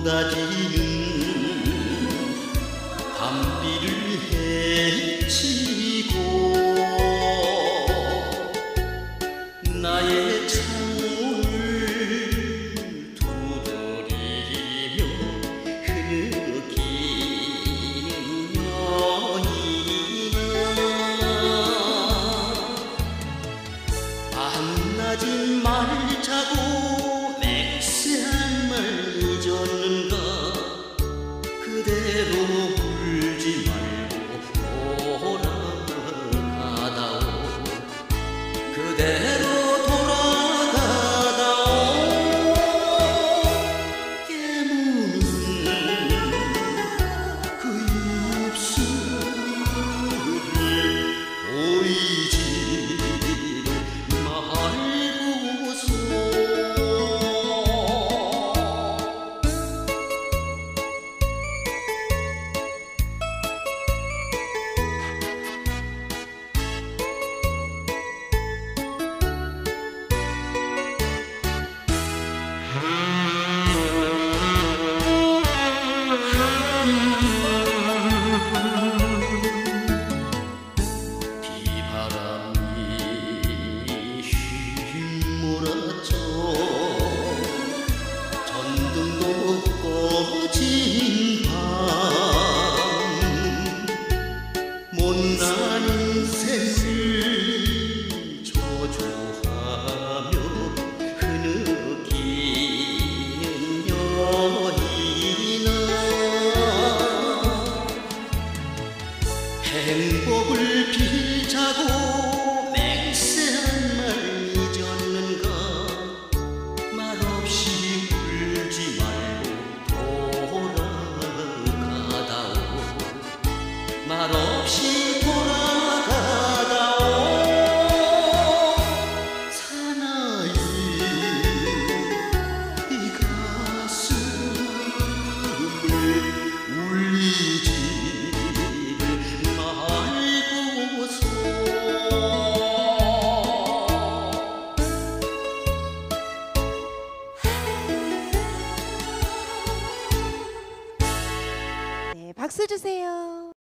쏟아지는 밤비를 there. Thank you. 행복을 빌자고. 박수 주세요.